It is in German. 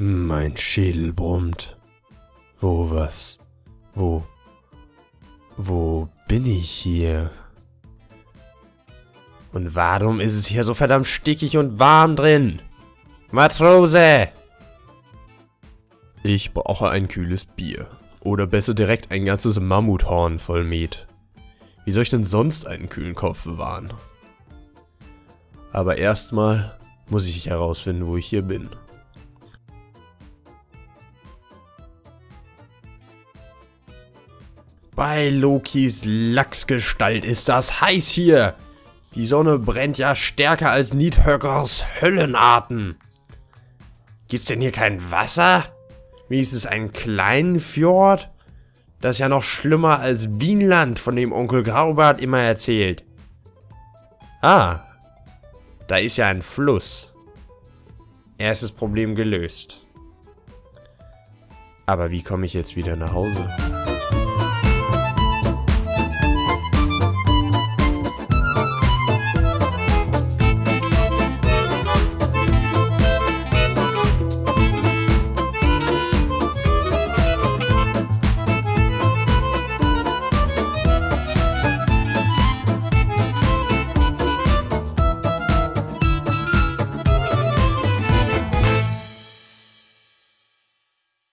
Mein Schädel brummt. Wo was? Wo? Wo bin ich hier? Und warum ist es hier so verdammt stickig und warm drin? Matrose! Ich brauche ein kühles Bier. Oder besser direkt ein ganzes Mammuthorn voll Met. Wie soll ich denn sonst einen kühlen Kopf bewahren? Aber erstmal muss ich herausfinden, wo ich hier bin. Bei Lokis Lachsgestalt ist das heiß hier. Die Sonne brennt ja stärker als Niedhöckers Höllenarten. Gibt's denn hier kein Wasser? Es einen kleinen Fjord? Das ist ja noch schlimmer als Wienland, von dem Onkel Graubart immer erzählt. Ah, da ist ja ein Fluss. Erstes Problem gelöst. Aber wie komme ich jetzt wieder nach Hause?